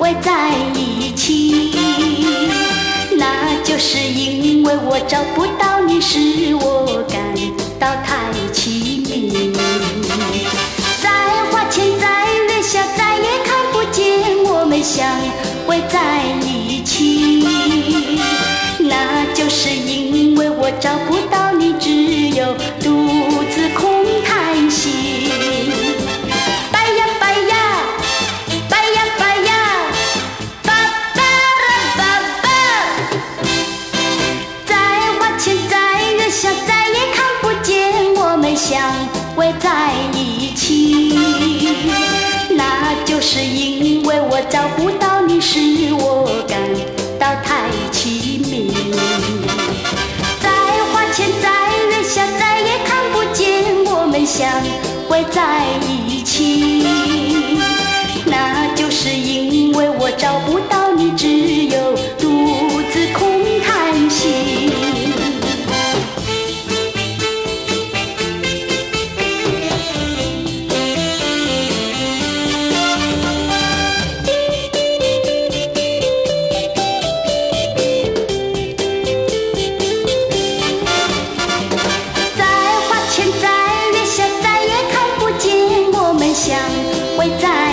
会在一起，那就是因为我找不到你，使我感到太凄迷。再花钱，再月下，再也看不见我们相会在。情。那就是因为我找不到你，使我感到太凄迷。再花钱再月下，再也看不见我们相会在想会在